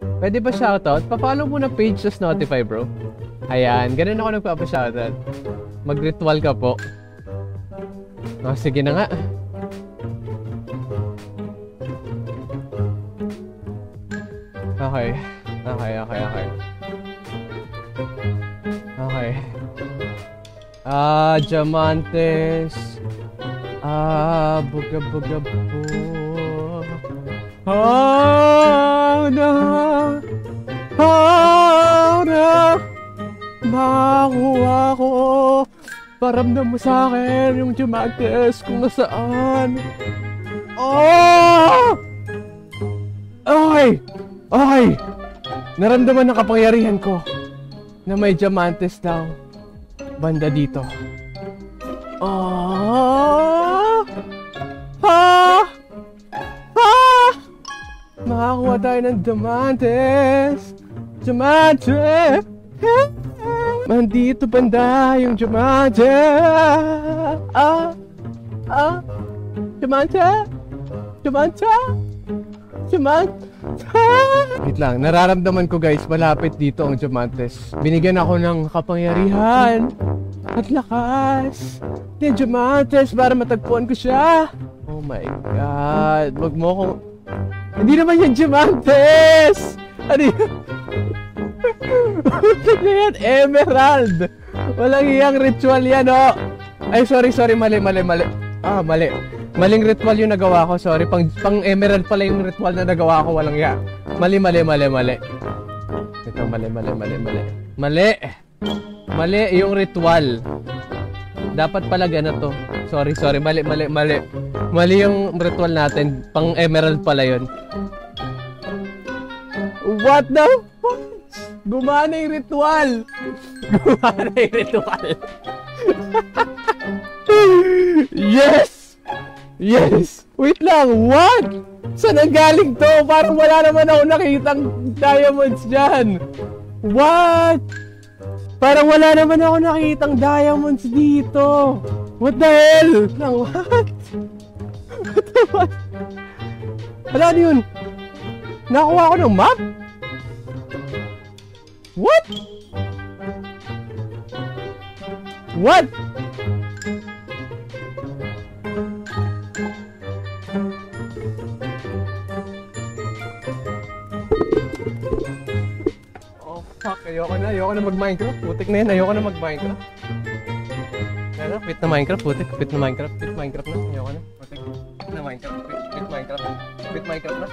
Pwede ba shoutout? Pa-follow mo na page sa Notify, bro. Ayan, ganun ako nagpapa-shoutout. Mag-ritual ka po. Oh, sige na nga. Okay. Okay, okay, okay. Okay. Ah, Diamantes. Ah, buga buga bu. Ah, Makuha ko. Paramdam mo sa akin yung Diamantes kung nasaan. Oh! Okay! Okay! Naramdaman ng kapangyarihan ko na may diamantes daw banda dito. Ah! Ah! Ah! Makakuha tayo ng diamantes! Diamante! Nandito banda yung diamante! Ah! Ah! Diamante! Diamante! Diamante! Wait lang, nararamdaman ko guys, malapit dito ang Diamantes. Binigyan ako ng kapangyarihan at lakas ni Diamantes para matagpuan ko siya. Oh my God, wag mo akong... Hindi naman yan Diamantes! Ano yan? Ano yan? Emerald! Walang iyang ritual yan, oh! Ay, sorry, sorry, mali, mali, mali. Ah, mali. Maling ritual yung nagawa ko, sorry. Pang, pang emerald pala yung ritual na nagawa ko, walang ya. Mali, mali, mali, mali. Ito, mali, mali, mali, mali. Mali! Mali yung ritual. Dapat pala gana to. Sorry, sorry. Mali, mali, mali. Mali yung ritual natin. Pang emerald pala yun. What the? Gumana yung ritual! Gumana yung ritual! yes! Yes! Wait lang, what? Saan ang galing to? Parang wala naman ako nakitang diamonds dyan. What? Parang wala naman ako nakitang diamonds dito. What the hell? Lang, what? What the what? Wala ano yun? Nakuha ko ng map? What? What? Oh fuck, ayoko na, ayoko na mag-Minecraft. Putik na yan, ayoko na mag-Minecraft. Ano, quit na Minecraft, putik, quit na Minecraft, quit Minecraft na, ayoko na. Putik, na Minecraft, quit, quit Minecraft, quit Minecraft na.